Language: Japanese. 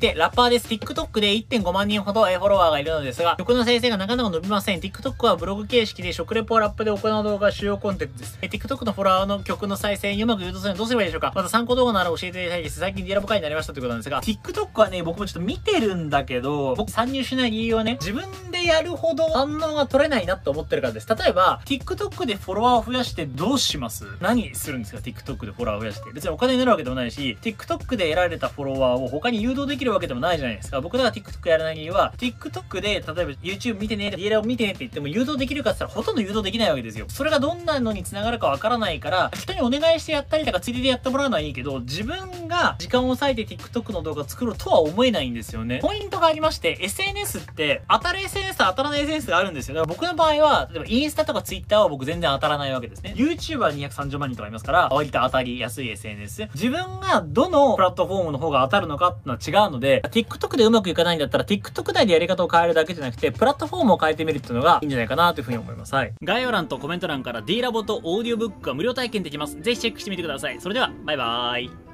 で、ラッパーです。TikTok で1.5万人ほどフォロワーがいるのですが、曲の生成がなかなか伸びません。TikTok はブログ形式で食レポラップで行う動画主要コンテンツです。TikTok のフォロワーの曲の再生にうまく誘導するのはどうすればいいでしょうかまた参考動画なら教えていただきです。最近ディラボ会になりましたということなんですが、TikTok はね、僕もちょっと見てるんだけど、僕参入しない理由はね、自分でやるほど反応が取れないなと思ってるからです。例えば、TikTok でフォロワーを増やしてどうします？何するんですか ?TikTok でフォロワーを増やして。別にお金になるわけでもないし、TikTok で得られたフォロワーを他に誘導できるわけでもないじゃないですか。僕らが TikTok やらない理由は、TikTok で、例えば YouTube 見てね、リエラを見てねって言っても誘導できるかって言ったらほとんど誘導できないわけですよ。それがどんなのに繋がるかわからないから、人にお願いしてやったりとか、ついででやってもらうのはいいけど、自分が時間を割いて TikTok の動画を作ろうとは思えないんですよね。ポイントがありまして、SNS って、当たる SNS と当たらない SNS があるんですよ。だから僕の場合は、例えばインスタとか Twitter は僕全然当たらないわけですね。YouTube は230万人とかいますから、割と当たりやすい SNS。自分がどのプラットフォームの方が当たるのかっていうのは違うので、TikTok でうまくいかないんだったらったら TikTok 内でやり方を変えるだけじゃなくて、プラットフォームを変えてみるっていうのがいいんじゃないかなというふうに思います。はい。概要欄とコメント欄から D ラボとオーディオブックが無料体験できます。ぜひチェックしてみてください。それでは、バイバーイ。